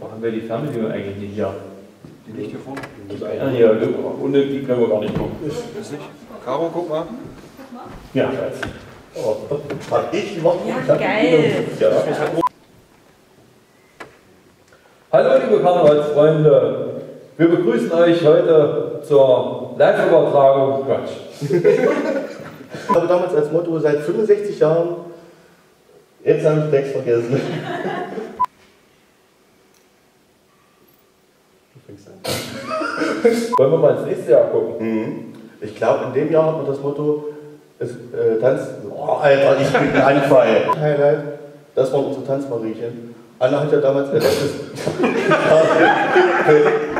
Wo haben wir die Fernbedienung eigentlich nicht hier? Die liegt hier vorne. Ja, hier, ohne die können wir gar nicht gucken. Ist nicht? Caro, guck mal. Ja, scheiße. Oh, hab ich gemacht. Ja, geil. Ja. Hallo liebe Karnevalsfreunde, wir begrüßen euch heute zur Live-Übertragung. Quatsch. Ich habe damals als Motto seit 65 Jahren. Jetzt habe ich den Text vergessen. Fängst an. Wollen wir mal ins nächste Jahr gucken? Mhm. Ich glaube, in dem Jahr hat man das Motto, es äh, tanzt. Oh, Alter, ich krieg einen Anfall. Highlight, das waren unsere Tanzmariechen. Anna hat ja damals erlebt,